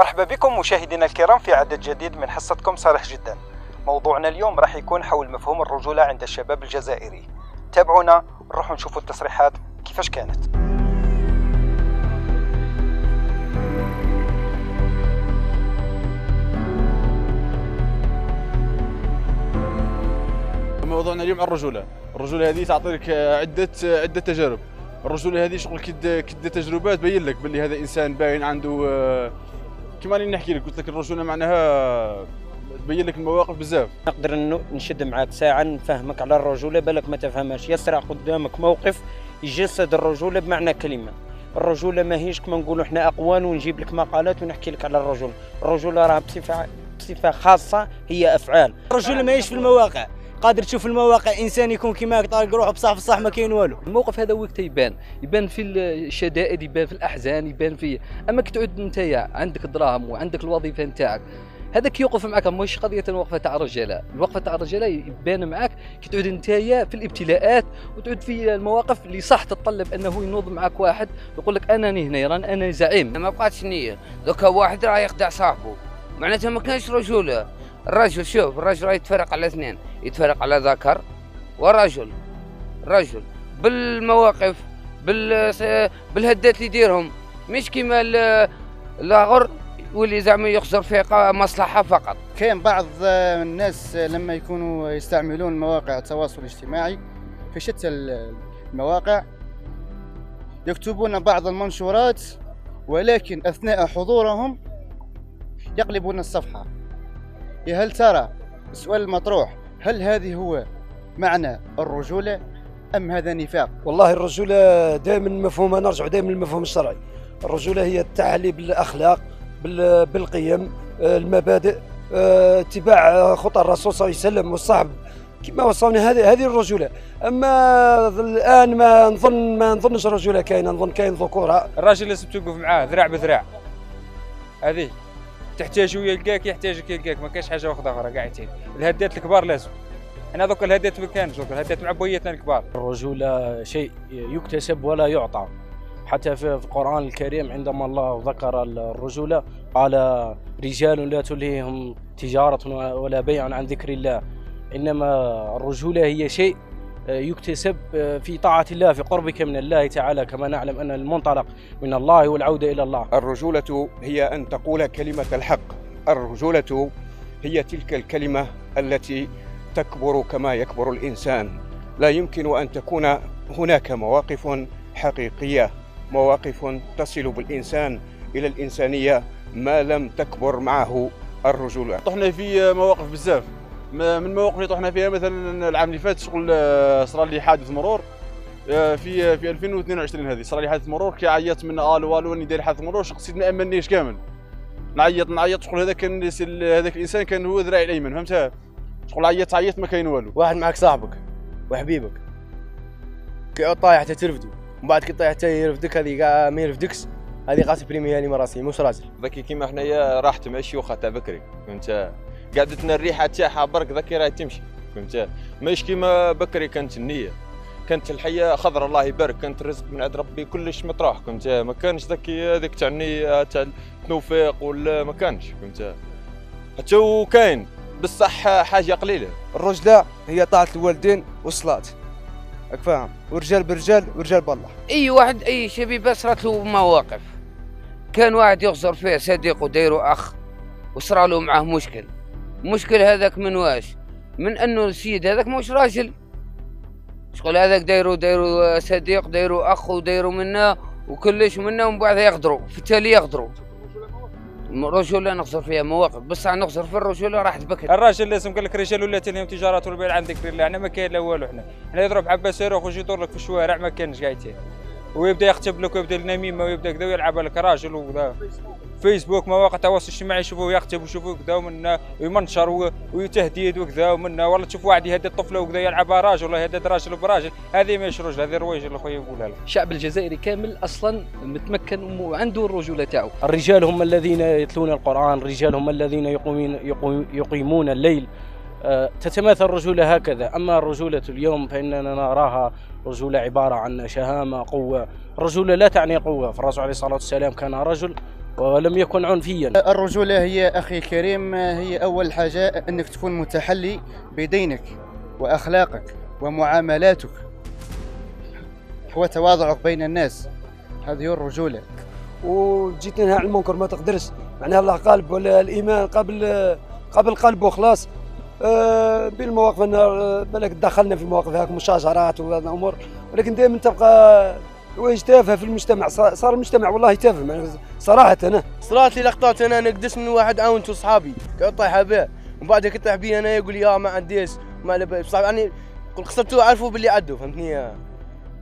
مرحبا بكم مشاهدينا الكرام في عدد جديد من حصتكم صالح جدا. موضوعنا اليوم راح يكون حول مفهوم الرجولة عند الشباب الجزائري. تابعونا نروح نشوفوا التصريحات كيفاش كانت. موضوعنا اليوم عن الرجولة. الرجولة هذه تعطي لك عدة عدة تجارب. الرجولة هذه شغل كد كد تجربات تبين لك باللي هذا إنسان باين عنده آه، كما راني نحكي لك قلت لك الرجولة معناها تبين لك المواقف بزاف. نقدر نشد معاك ساعة نفهمك على الرجولة بالك ما تفهمهاش. يسرع قدامك موقف يجسد الرجولة بمعنى كلمة. الرجولة ماهيش كما نقولوا إحنا أقوان ونجيب لك مقالات ونحكي لك على الرجولة. الرجولة راه بصفه بصفة خاصة هي أفعال. الرجل ماهيش في المواقع. قادر تشوف المواقع إنسان يكون كيما طارق روحه بصح الصح ما كاين والو. الموقف هذا وقت يبان يبان في الشدائد يبان في الأحزان يبان في أما كي تعود انت عندك الدراهم وعندك الوظيفة نتاعك هذاك يوقف معك. مش قضية الوقفة تاع الرجالة؟ الوقفة تاع الرجالة يبان معك كي تعود انت في الابتلاءات وتعود في المواقف اللي صح تتطلب أنه ينوض معك واحد يقول لك أنا هنا ران أنا زعيم. ما بقاتش نية. دوكا واحد راه يخدع صاحبه. معناتها ما كانش رجولة. الرجل شوف الرجل يتفرق على اثنين يتفرق على ذكر ورجل. رجل بالمواقف بال بالهدات اللي يديرهم. مش كيما لاغر واللي زعما يخسر فيه مصلحة فقط. كاين بعض الناس لما يكونوا يستعملون مواقع التواصل الاجتماعي في شتى المواقع يكتبون بعض المنشورات ولكن أثناء حضورهم يقلبون الصفحة. هل ترى السؤال المطروح هل هذه هو معنى الرجولة أم هذا نفاق؟ والله الرجولة دائما مفهومها نرجع دائما للمفهوم الشرعي. الرجولة هي التعلي بالأخلاق بالقيم المبادئ اتباع خطى الرسول صلى الله عليه وسلم والصحب كما وصلنا هذه هذه الرجولة. أما الآن ما نظن ما نظنش الرجولة كاينة نظن كاين ذكورة. الراجل لازم توقف معاه ذراع بذراع. هذه. تحتاجه يلقاك يحتاجك يلقاك ما كاينش حاجة واحدة أخرى قاعدين الهدات الكبار لازم. أنا دوك الهدات ما كانش دوك الهدات مع بويتنا الكبار. الرجوله شيء يكتسب ولا يعطى. حتى في القرآن الكريم عندما الله ذكر الرجولة قال رجال لا تلهيهم تجارة ولا بيع عن ذكر الله. إنما الرجولة هي شيء يكتسب في طاعة الله في قربك من الله تعالى كما نعلم أن المنطلق من الله والعودة إلى الله. الرجولة هي أن تقول كلمة الحق. الرجولة هي تلك الكلمة التي تكبر كما يكبر الإنسان. لا يمكن أن تكون هناك مواقف حقيقية مواقف تصل بالإنسان إلى الإنسانية ما لم تكبر معه الرجولة. طحنا في مواقف بزاف. من المواقف اللي طحنا فيها مثلا العام اللي فات شغل آه، صرا لي حادث مرور آه، في في 2022 هذه. صرا لي حادث مرور كي عيطت من ألو ألو إني داير حادث مرور شخصيت ما أمنيش كامل. نعيط نعيط شغل هذاك كان هذاك الإنسان كان هو ذراعي الأيمن فهمتها؟ شغل عيطت عيطت ما كاين والو. واحد معك صاحبك وحبيبك كي طايح حتى ترفدو ومن بعد كي طايح حتى يرفدك هذه كاع ما يرفدكش هذه قاس بريمي لي راسي مش راجل ذاك كيما حنايا راحت مع الشيوخ تاع بكري فهمت قعدتنا الريحه تاعها برك ذاك راهي تمشي فهمت؟ ماهيش كيما بكري كانت النية. كانت الحياة خضر الله يبارك كانت الرزق من عند ربي كلش مطروح فهمت؟ ما كانش ذاك هذيك تاع النية تاع التوفيق ولا ما كانش فهمت؟ حتى وكاين بصح حاجة قليلة. الرجلة هي طاعة الوالدين والصلاة. راك فاهم؟ ورجال برجال ورجال بالله. أي واحد أي شبيبه صارت له مواقف. كان واحد يخسر فيه صديق ودايرو أخ وصرا له معاه مشكل. المشكل هذاك من واش؟ من أنه السيد هذاك مش راجل. شغل هذاك دايرو دايرو صديق دايرو أخ ودايرو منا وكلش منا ومن بعد يغدروا في التالي يغدروا الرجولة نخسر فيها مواقف. بس نخسر في الرجولة راح تبكي الراجل لازم قال لك رجال ولا تنهم تجارات والبيع عن ذكر الله. إحنا ما كاين لا والو إحنا. إحنا يضرب حبه صاروخ ويجي يدور لك في الشوارع ما كانش قاعدين ويبدا يكتب لك ويبدا النميمة ويبدا كذا ويلعب لك راجل وكذا فيسبوك مواقع التواصل الاجتماعي يشوفوه يكتب ويشوفوه كذا ومن ويمنشر وتهديد وكذا ومن والله تشوف واحد يهدد طفله وكذا يلعبها راجل ولا يهدد راجل براجل. هذه ماشي رجل هذه روايج اللي خويا يقولها لك. الشعب الجزائري كامل أصلا متمكن وعنده الرجولة تاعو. الرجال هم الذين يتلون القرآن الرجال هم الذين يقومون يقيمون الليل. تتماثل الرجولة هكذا. أما الرجولة اليوم فإننا نراها رجولة عبارة عن شهامة قوة. الرجولة لا تعني قوة. فالرسول عليه الصلاة والسلام كان رجل ولم يكن عنفيا. الرجولة هي أخي الكريم هي أول حاجة أنك تكون متحلي بدينك وأخلاقك ومعاملاتك. وتواضعك بين الناس. هذه هي الرجولة. وجيت تنهى عن المنكر ما تقدرش. معناها الله قلب ولا الإيمان قبل قبل قلب وخلاص آه بالمواقف أن آه، بالك دخلنا في مواقف هاك مشاجرات وهذا الأمور. ولكن دائما تبقى وإيش تافهه في المجتمع. صار المجتمع والله تافه معناها صراحة أنا. صرات لي لقطات أنا نقدس من واحد عاونته اصحابي كنت طايحة به ومن بعد كنت طايح بيه أنا يقول يا ما عنديش ما لبس بصح يعني خسرته عرفوا باللي عدوا فهمتني؟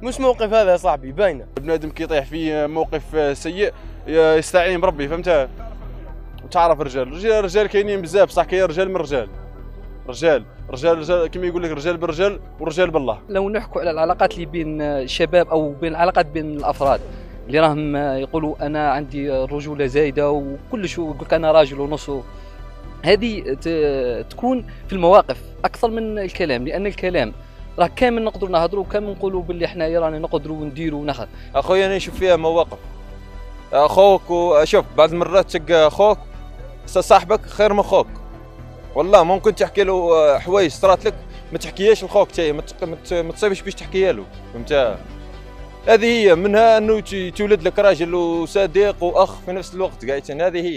مش موقف هذا يا صاحبي باينة. بنادم كي يطيح في موقف سيء يستعين بربي فهمت؟ وتعرف رجال. رجال رجال كاينين بزاف بصح كاين رجال من رجال رجال رجال رجال كما يقول لك رجال بالرجال ورجال بالله. لو نحكوا على العلاقات اللي بين الشباب أو بين العلاقات بين الأفراد اللي راهم يقولوا أنا عندي رجولة زايدة وكل شو يقول لك أنا راجل ونص. هذه ت- تكون في المواقف أكثر من الكلام لأن الكلام راه كامل نقدروا نهضروا كامل نقولوا باللي حنايا رانا نقدروا نديروا وناخذ. أخويا أنا نشوف فيها مواقف. أخوك وشوف بعض المرات تلقى أخوك صاحبك خير من خوك والله ممكن تحكي له حوايج صرات لك ما تحكيهاش لخوك تاي ما تصيبش باش تحكيها له فهمت؟ هذه هي منها أنه تولد لك راجل وصديق وأخ في نفس الوقت قاعد هذه هي.